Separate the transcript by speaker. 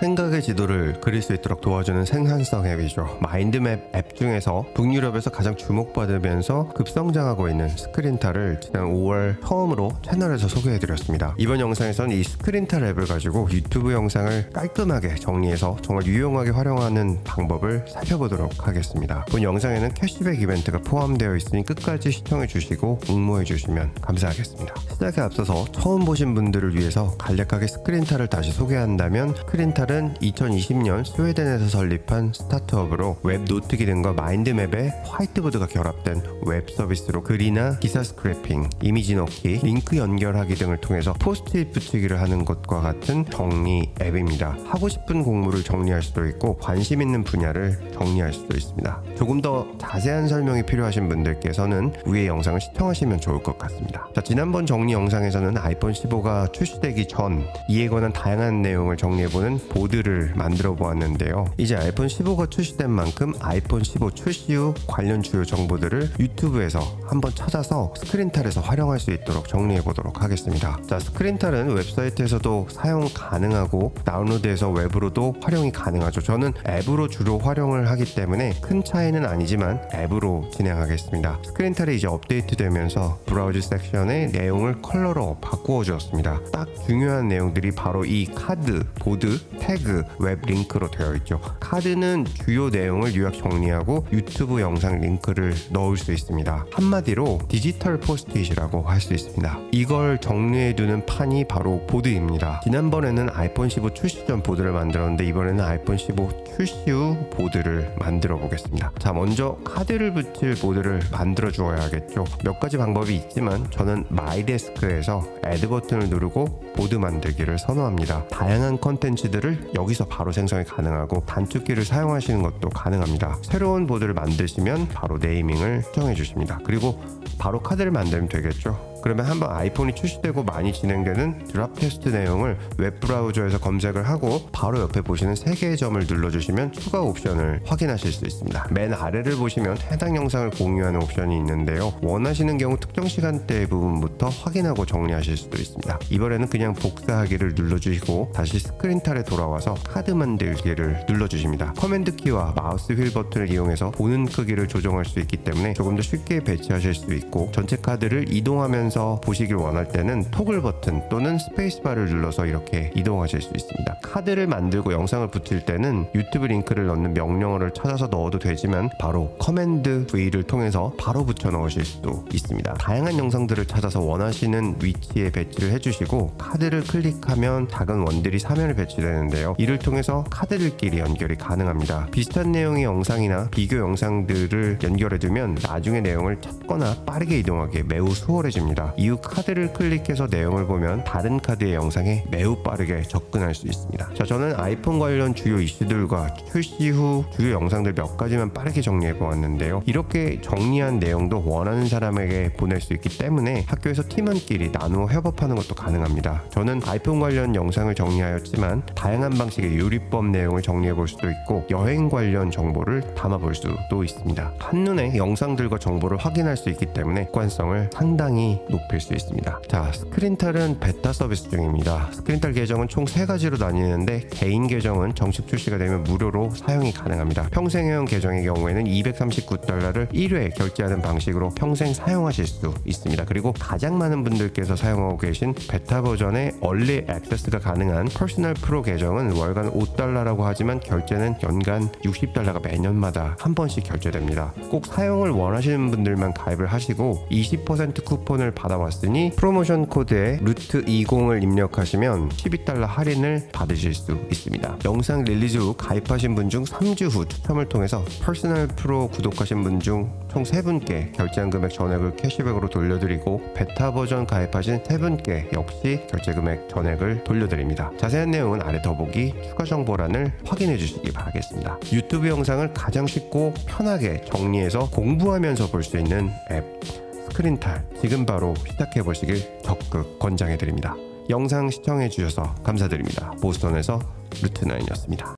Speaker 1: 생각의 지도를 그릴 수 있도록 도와주는 생산성 앱이죠. 마인드맵 앱 중에서 북유럽에서 가장 주목받으면서 급성장하고 있는 스크린탈을 지난 5월 처음으로 채널에서 소개해드렸습니다. 이번 영상에서는 이 스크린탈 앱을 가지고 유튜브 영상을 깔끔하게 정리해서 정말 유용하게 활용하는 방법을 살펴보도록 하겠습니다. 본 영상에는 캐시백 이벤트가 포함되어 있으니 끝까지 시청해주시고 응모해주시면 감사하겠습니다. 시작에 앞서서 처음 보신 분들을 위해서 간략하게 스크린탈을 다시 소개한다면 스크린탈은 2020년 스웨덴에서 설립한 스타트업으로 웹 노트 기능과 마인드맵의 화이트보드가 결합된 웹 서비스로 글이나 기사 스크래핑, 이미지 넣기, 링크 연결하기 등을 통해서 포스트잇 붙이기를 하는 것과 같은 정리 앱입니다. 하고 싶은 공부를 정리할 수도 있고 관심 있는 분야를 정리할 수도 있습니다. 조금 더 자세한 설명이 필요하신 분들께서는 위의 영상을 시청하시면 좋을 것 같습니다. 자, 지난번 정리 영상에서는 아이폰 15가 출시되기 전 이에 관한 다양한 내용을 정리해보는 보드를 만들어 보았는데요. 이제 아이폰 15가 출시된 만큼 아이폰 15 출시 후 관련 주요 정보들을 유튜브에서 한번 찾아서 스크린탈에서 활용할 수 있도록 정리해 보도록 하겠습니다. 자, 스크린탈은 웹사이트에서도 사용 가능하고 다운로드해서 웹으로도 활용이 가능하죠. 저는 앱으로 주로 활용을 하기 때문에 큰 차이는 아니지만 앱으로 진행하겠습니다. 스크린탈이 이제 업데이트되면서 브라우저 섹션의 내용을 컬러로 바꾸어 주었습니다. 딱 중요한 내용들이 바로 이 카드, 보드, 태그, 웹 링크로 되어 있죠. 카드는 주요 내용을 요약 정리하고 유튜브 영상 링크를 넣을 수 있습니다. 한마디로 디지털 포스트잇이라고 할 수 있습니다. 이걸 정리해두는 판이 바로 보드입니다. 지난번에는 아이폰 15 출시 전 보드를 만들었는데 이번에는 아이폰 15 출시 후 보드를 만들어 보겠습니다. 자, 먼저 카드를 붙일 보드를 만들어 주어야겠죠. 몇 가지 방법이 있지만 저는 My Desk에서 Add 버튼을 누르고 보드 만들기를 선호합니다. 다양한 컨텐츠들을 여기서 바로 생성이 가능하고 단축키를 사용하시는 것도 가능합니다. 새로운 보드를 만드시면 바로 네이밍을 정해 주십니다. 그리고 바로 카드를 만들면 되겠죠. 그러면 한번 아이폰이 출시되고 많이 진행되는 drop test 내용을 웹 브라우저에서 검색을 하고 바로 옆에 보시는 세 개의 점을 눌러주시면 추가 옵션을 확인하실 수 있습니다. 맨 아래를 보시면 해당 영상을 공유하는 옵션이 있는데요. 원하시는 경우 특정 시간대 부분부터 확인하고 정리하실 수도 있습니다. 이번에는 그냥 복사하기를 눌러주시고 다시 스크린 탈에 돌아와서 카드 만들기를 눌러주십니다. 커맨드 키와 마우스 휠 버튼을 이용해서 보는 크기를 조정할 수 있기 때문에 조금 더 쉽게 배치하실 수 있고 전체 카드를 이동하면서 보시길 원할 때는 토글 버튼 또는 스페이스바를 눌러서 이렇게 이동하실 수 있습니다. 카드를 만들고 영상을 붙일 때는 유튜브 링크를 넣는 명령어를 찾아서 넣어도 되지만 바로 커맨드 V를 통해서 바로 붙여 넣으실 수도 있습니다. 다양한 영상들을 찾아서 원하시는 위치에 배치를 해주시고 카드를 클릭하면 작은 원들이 사면에 배치되는데요. 이를 통해서 카드들끼리 연결이 가능합니다. 비슷한 내용의 영상이나 비교 영상들을 연결해두면 나중에 내용을 찾거나 빠르게 이동하기 매우 수월해집니다. 이후 카드를 클릭해서 내용을 보면 다른 카드의 영상에 매우 빠르게 접근할 수 있습니다. 자, 저는 아이폰 관련 주요 이슈들과 출시 후 주요 영상들 몇 가지만 빠르게 정리해 보았는데요. 이렇게 정리한 내용도 원하는 사람에게 보낼 수 있기 때문에 학교에서 팀원끼리 나누어 협업하는 것도 가능합니다. 저는 아이폰 관련 영상을 정리하였지만 다양한 방식의 요리법 내용을 정리해 볼 수도 있고 여행 관련 정보를 담아 볼 수도 있습니다. 한눈에 영상들과 정보를 확인할 수 있기 때문에 객관성을 상당히 높일 수 있습니다. 자, 스크린탈은 베타 서비스 중입니다. 스크린탈 계정은 총 세 가지로 나뉘는데 개인 계정은 정식 출시가 되면 무료로 사용이 가능합니다. 평생회원 계정의 경우에는 239달러를 1회 결제하는 방식으로 평생 사용하실 수 있습니다. 그리고 가장 많은 분들께서 사용하고 계신 베타 버전의 early access가 가능한 Personal Pro 계정은 월간 5달러라고 하지만 결제는 연간 60달러가 매년마다 한 번씩 결제됩니다. 꼭 사용을 원하시는 분들만 가입을 하시고 20% 쿠폰을 받아왔으니 프로모션 코드에 루트 20을 입력하시면 12달러 할인을 받으실 수 있습니다. 영상 release 후 가입하신 분 중 3주 후 추첨을 통해서 Personal Pro 구독하신 분 중 총 3분께 결제한 금액 전액을 캐시백으로 돌려드리고 베타 버전 가입하신 3분께 역시 결제 금액 전액을 돌려드립니다. 자세한 내용은 아래 더보기 추가 정보란을 확인해 주시기 바라겠습니다. 유튜브 영상을 가장 쉽고 편하게 정리해서 공부하면서 볼 수 있는 앱 스크린탈 지금 바로 시작해 보시길 적극 권장해 드립니다. 영상 시청해 주셔서 감사드립니다. 보스턴에서 루트나인이었습니다.